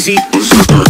crazy.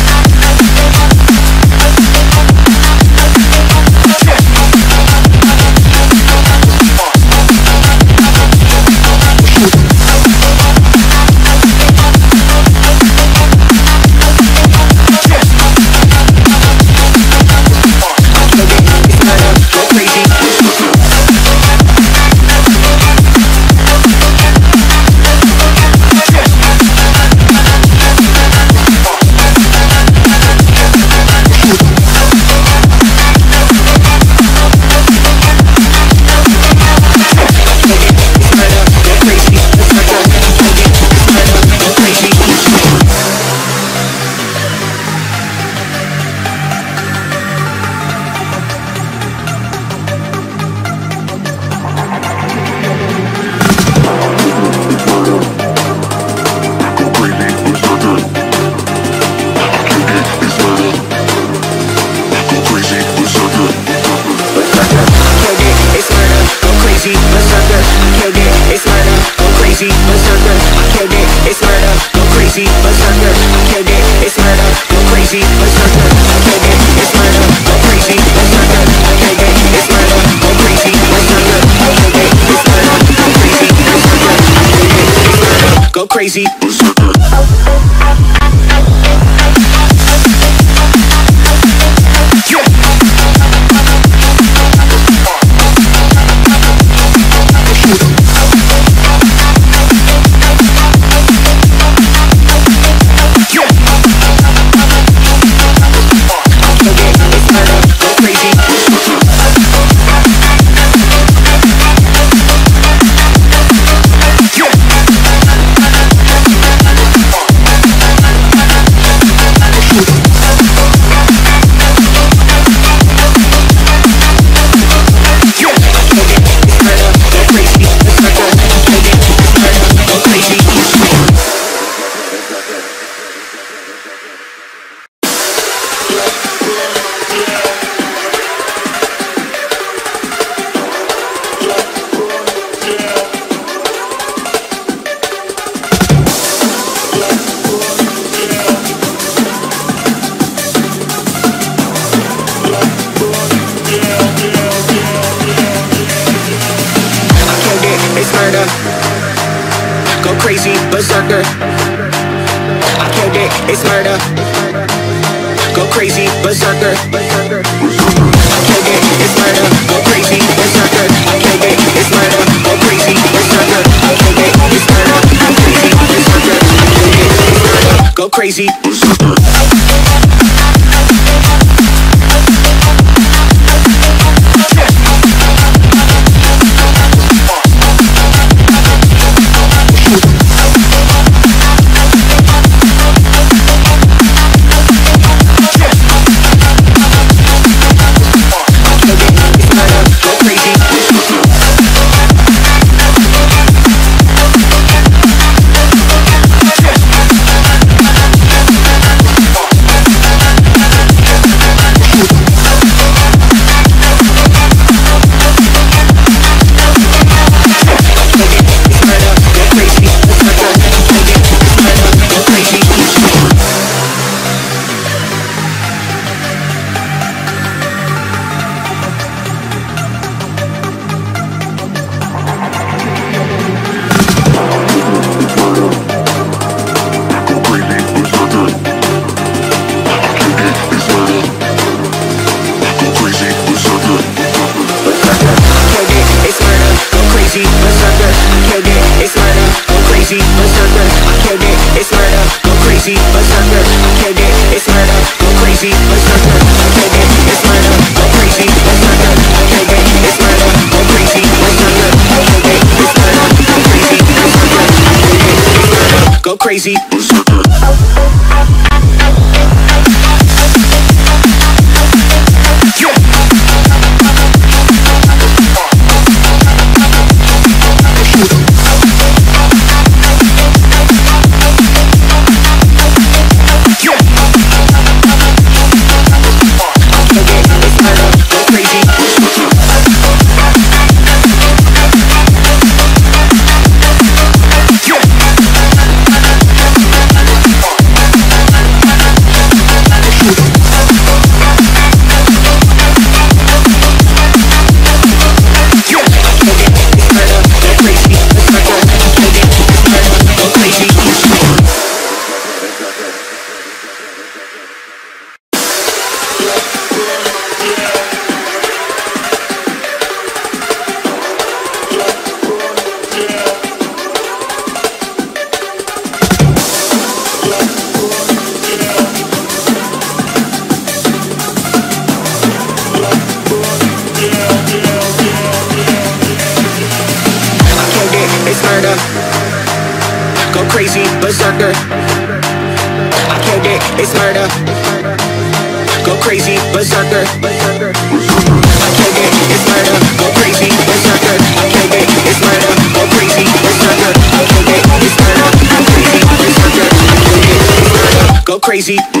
crazy.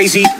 Crazy,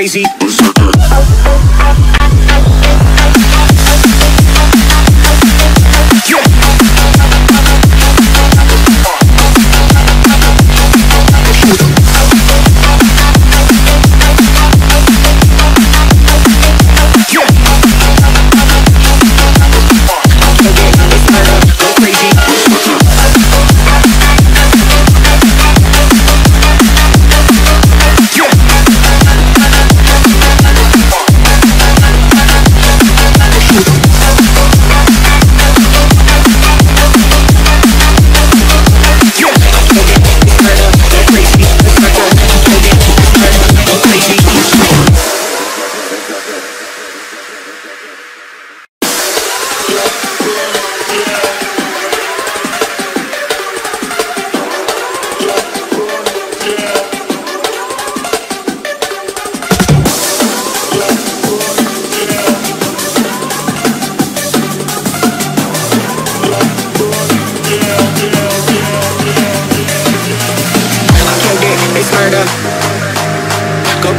crazy.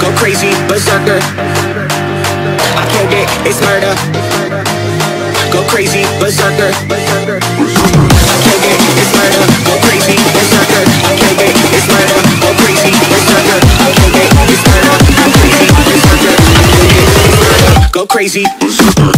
Go crazy, berserker. I killed it, it's murder. Crazy, berserker. I killed it, it's murder. Go crazy, berserker. I it's murder. Go crazy, berserker. I it's murder. Go crazy, berserker. I. Go crazy, berserker.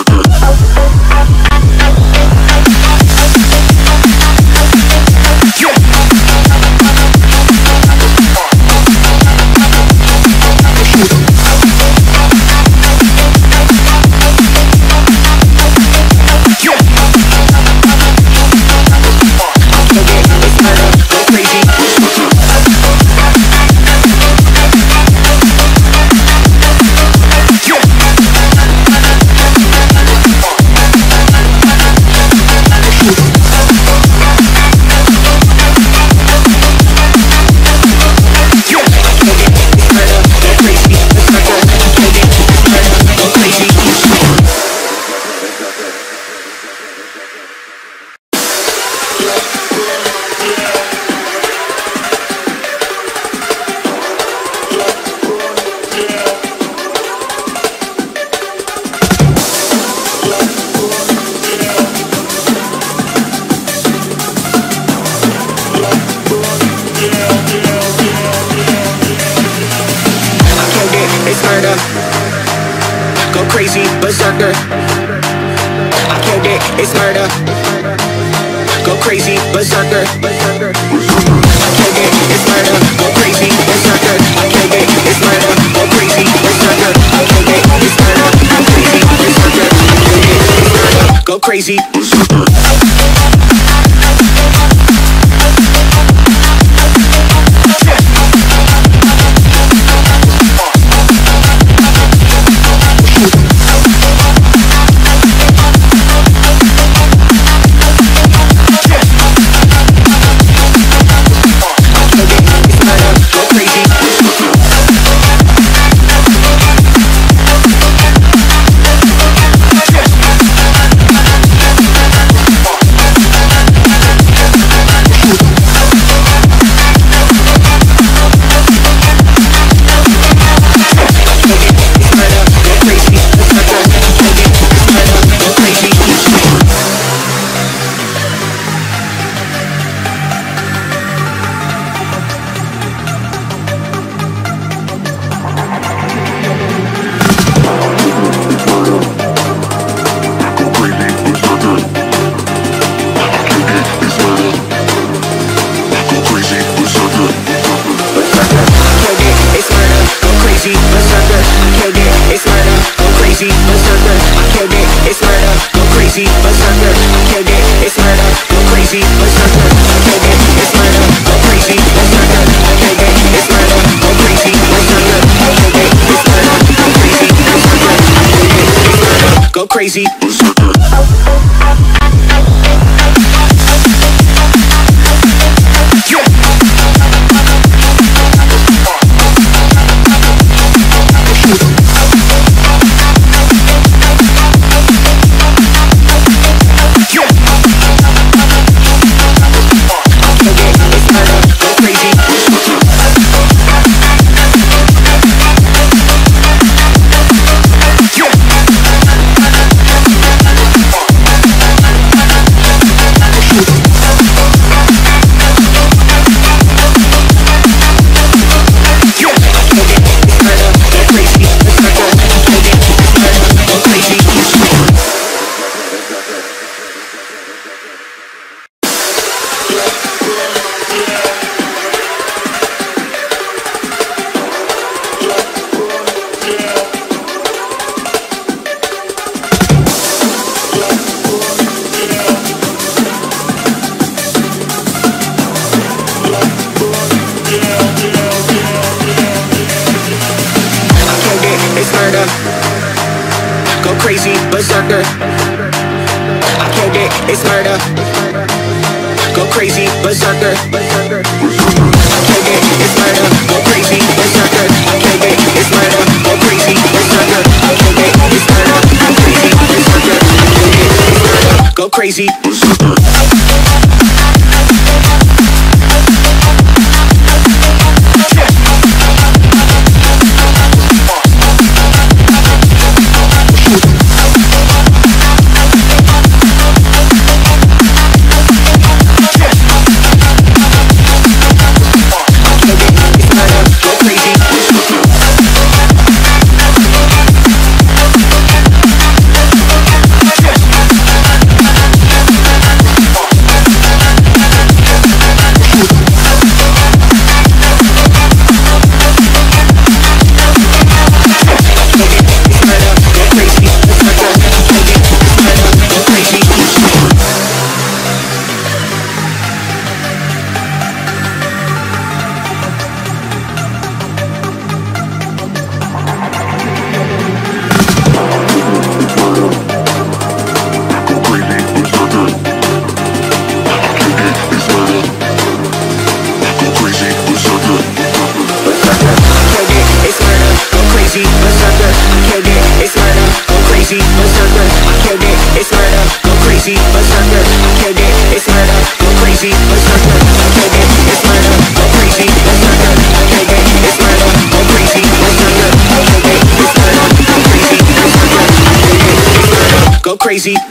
Crazy,